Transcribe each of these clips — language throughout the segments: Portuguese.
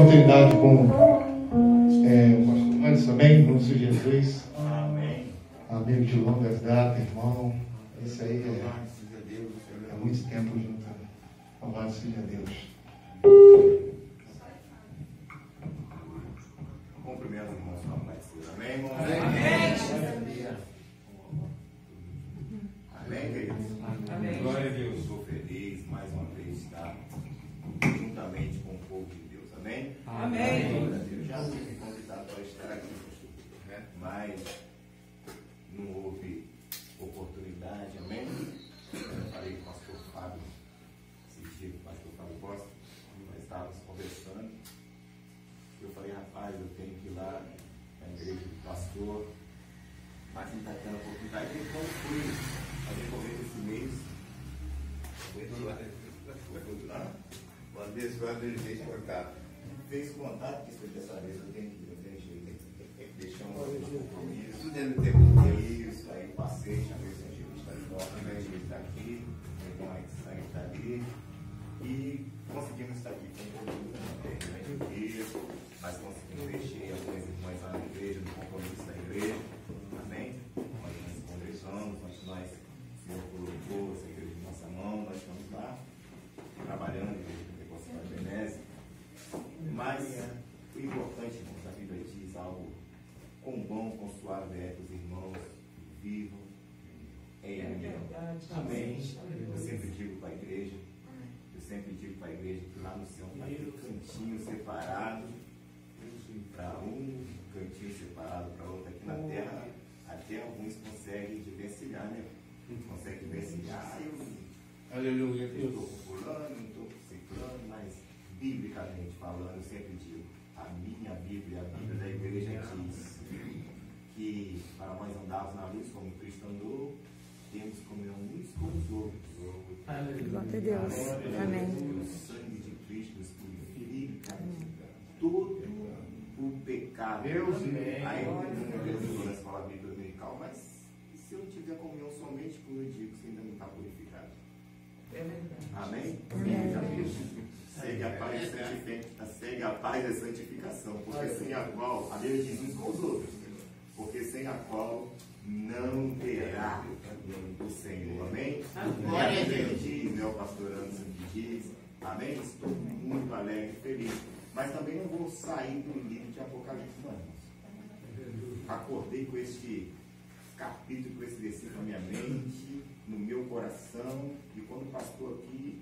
oportunidade com é, o pastor Anderson também, em nome de Jesus. Amém. Amigo de longas datas, irmão. Isso aí é, é muito tempo junto. Louvado seja Deus. Amém? Deus. Já fui convidado para estar aqui, né? mas não houve oportunidade. Amém? Eu falei com o pastor Fábio, esse dia, o pastor Fábio Costa, nós estávamos conversando. Eu falei, rapaz, eu tenho que ir lá na igreja do pastor, mas não está tendo oportunidade. Então fui fazer correr esse mês. Foi lá. Uma vez quando ele fez contato. Fez contato, que foi dessa vez eu tenho que, eu tenho jeito. Deixar um compromisso. Tudo dentro do tempo. Isso, aí passei, chamei o evangelista de volta, o evangelista aqui, o irmão Alexandre está ali. E conseguimos estar aqui com todo mundo né? Mas conseguimos mexer algumas irmãs lá na igreja, no compromisso da igreja. Amém? Nós nos congregamos, nós, nós, o Senhor colocou essa igreja em nossa mão, nós estamos lá trabalhando, igreja pentecostal de Veneza. Mas o importante, irmãos, a Bíblia diz algo com bom, com suave é que os irmãos vivam em É união. verdade. Amém. Eu sempre digo para a igreja, eu sempre digo para a igreja que lá no céu vai ter cantinho separado para um, cantinho separado para outro. Aqui na terra, até alguns conseguem diferenciar, né? Conseguem diferenciar. Eu Aleluia. eu estou com fulano, não estou com ciclano, mas biblicamente falando, eu sempre digo, a minha Bíblia, a Bíblia da igreja diz que para nós andarmos na luz como Cristo andou, temos comunhão uns com os outros. Glória a Deus. Amém. O sangue de Cristo nos purifica todo o pecado. Deus, Aí eu amém. não vejo na escola bíblica dominical, mas se eu tiver comunhão somente com o digo, você ainda não está purificado? É verdade. Amém? Amém. Segue a paz e santificação. Segue a paz e santificação. Porque sem a qual, a Bíblia diz uns com os outros. Porque sem a qual não terá o Senhor. Amém? Glória a Deus. Diz, né? O pastor Anderson que diz. Amém? Estou muito alegre e feliz. Mas também não vou sair do livro de Apocalipse, não. Acordei com este capítulo, com esse versículo na minha mente, no meu coração. E quando o pastor aqui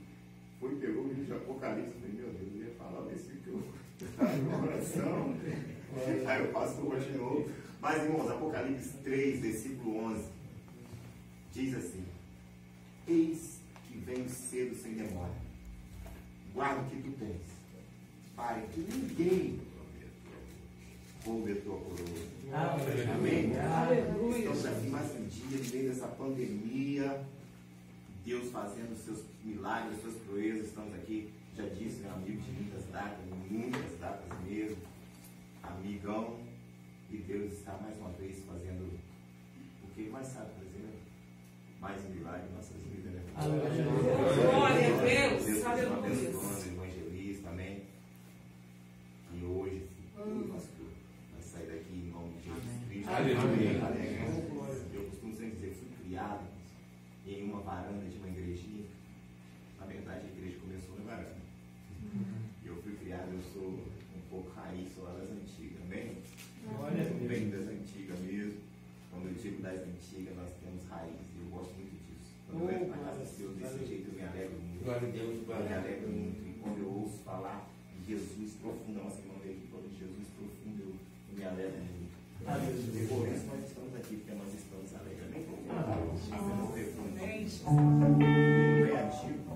foi e pegou o livro de Apocalipse, eu falei, meu Deus, eu ia falar o versículo que está no meu coração. Aí o pastor continuou. Mas, irmãos, Apocalipse 3, versículo 11, diz assim: Eis que venho cedo sem demora. Guarda o que tu tens, para que ninguém roube a tua coroa. Amém? Aleluia. Estamos aqui mais um dia, no meio dessa pandemia, Deus fazendo os seus milagres, as suas proezas. Estamos aqui, já disse, meu amigo de muitas datas, muitas datas mesmo, amigão, e Deus está mais uma vez fazendo o que ele mais sabe fazer, mais um milagre em nossas vidas, né? Glória a Deus. Deus continua Aleluia. abençoando o evangelista, amém? E hoje, sim, pastor, vai sair daqui em nome de Jesus Cristo. Aleluia. Aleluia. Eu costumo sempre dizer, fui criado em uma varanda de uma igrejinha. Na verdade, a igreja começou na varanda. E eu fui criado, eu sou um pouco raiz, sou lá das antigas, amém? Eu venho das antigas mesmo. Quando eu digo das antigas, nós temos raiz. E eu gosto muito disso. Quando eu entro na casa do Senhor desse jeito, eu me alegro muito. Glória a Deus, me a alegro muito. E quando eu ouço falar de Jesus profundo, a nossa irmã veio aqui falando de Jesus profundo, eu, eu me alegro muito. E por isso nós estamos aqui, porque nós estamos alegres. Amém? Isso é um perfume. Bem antigo.